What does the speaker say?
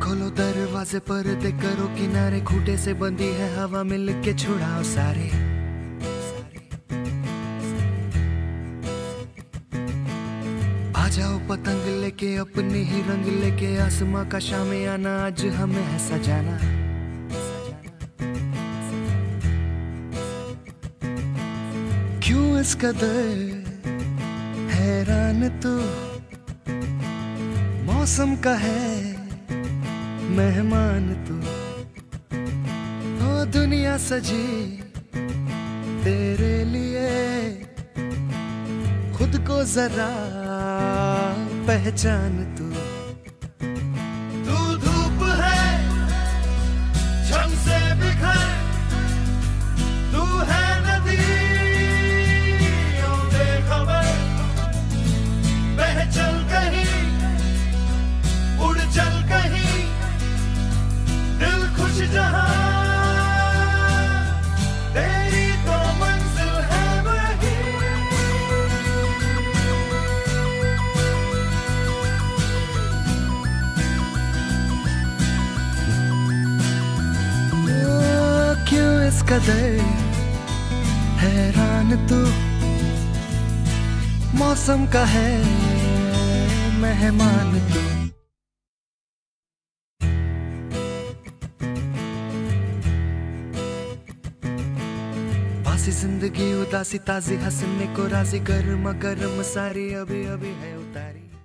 खोलो दरवाजे पर दे करो किनारे खूटे से बंदी है हवा मिल के छुड़ाओ सारे। आ जाओ पतंग लेके, अपने ही रंग लेके, आसमां का शाम आना, आज हमें है सजाना। क्यों इस कदर हैरान तू? मौसम का है मेहमान तू। ओ दुनिया सजी तेरे लिए खुद को जरा पहचान तू। इस कदर हैरान तू मौसम का है मेहमान तू। बासी ज़िंदगी उदासी ताजी हंसने को राज़ी गर्म गर्म सारी अभी अभी है उतारी।